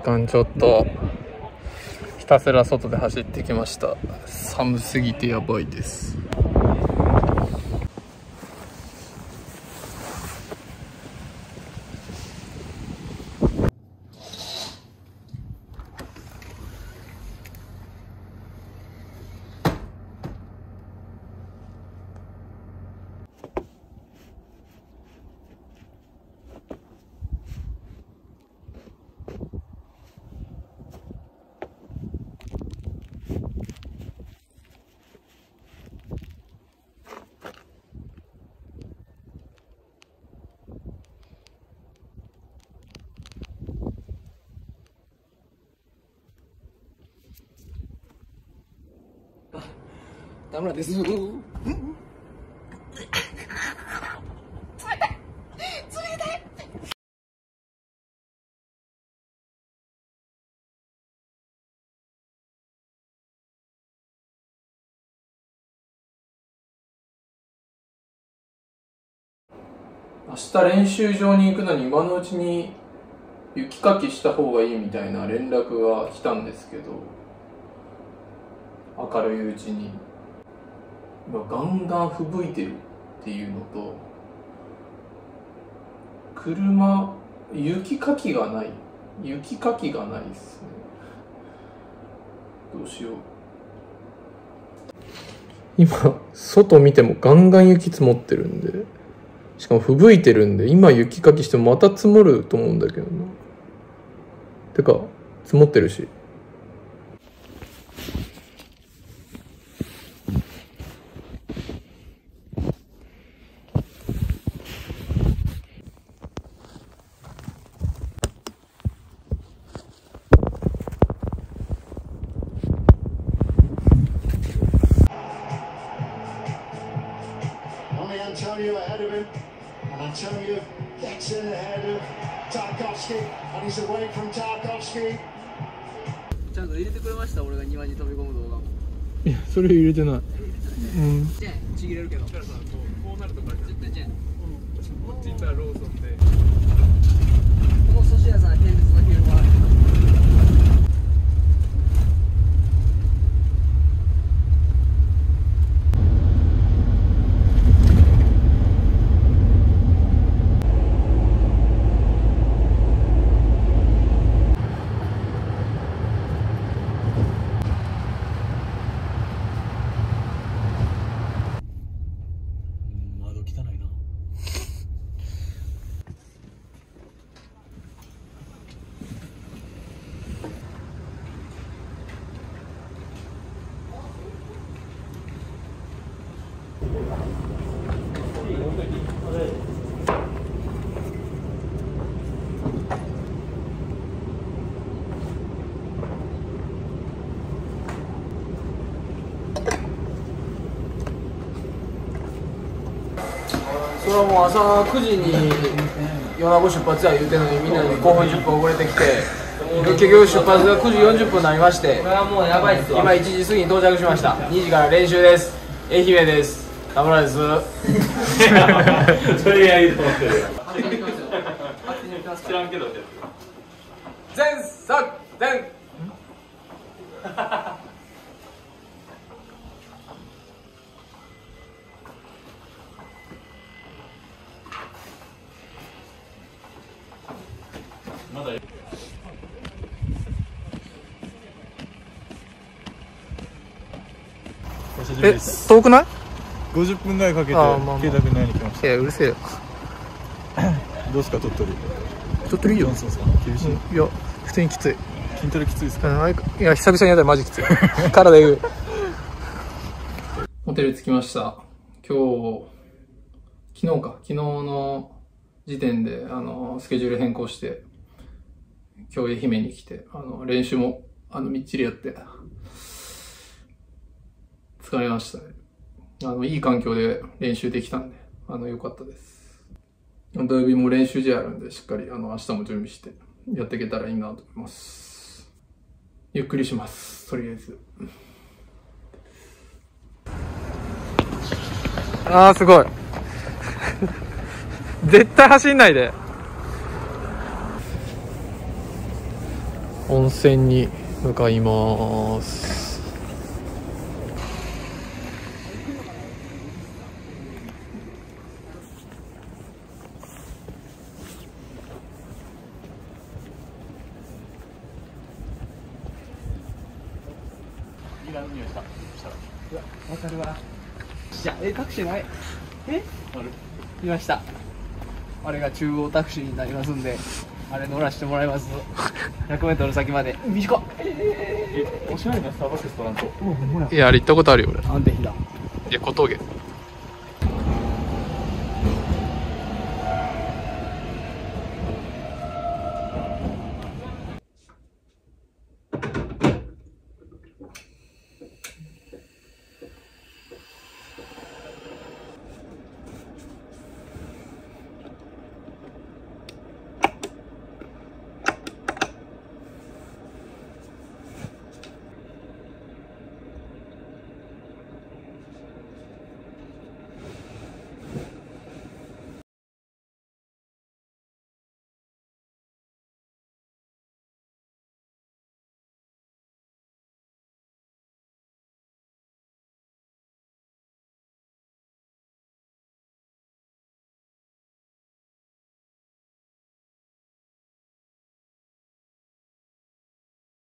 時間ちょっとひたすら外で走ってきました。寒すぎてやばいです。田村です。明日練習場に行くのに今のうちに雪かきした方がいいみたいな連絡が来たんですけど明るいうちに今ガンガン吹雪いてるっていうのと車雪かきがない。雪かきがないですね。どうしよう。今外見てもガンガン雪積もってるんでしかも吹雪いてるんで今雪かきしてもまた積もると思うんだけどな。てか積もってるし。ちゃんと入れてくれました俺が庭に飛び込む動画も。いやそれ入れてないちぎれるけど。こうなると。こっち行ったらローソンでこの寿司屋さん平日の昼間。窓汚いなそれはもう朝9時に米子出発や言うてんのにみんなに5分10分遅れてきて結局出発が9時40分になりまして今1時過ぎに到着しました。2時から練習です。愛媛です。田村です。それやると思ってるよ。知らんけど全作全まだお久しぶりえ遠くない？50分ぐらいかけてあーまあまあ。慶太君の会いに来ましいやうるせえよ。たどうすか鳥取？ちょっといいよ。厳しい？いや普通にきつい。筋トレきついですか？うんいや久々にやったらマジきつい。体えぐいホテル着きました。今日昨日か。昨日の時点であのスケジュール変更して今日愛媛に来てあの練習もあのみっちりやって疲れましたね。あのいい環境で練習できたんであの良かったです。土曜日も練習試合あるんでしっかりあの明日も準備してやっていけたらいいなと思います。ゆっくりします。とりあえず。あーすごい。絶対走んないで。温泉に向かいます。わかるわ。じゃえタクシーない？え？いました。あれが中央タクシーになりますんであれ乗らせてもらいます 100m 先まで。短っ。おしまいのスターバックスとなんと。いやあれ行ったことあるよ俺。なんでひだ？いや小峠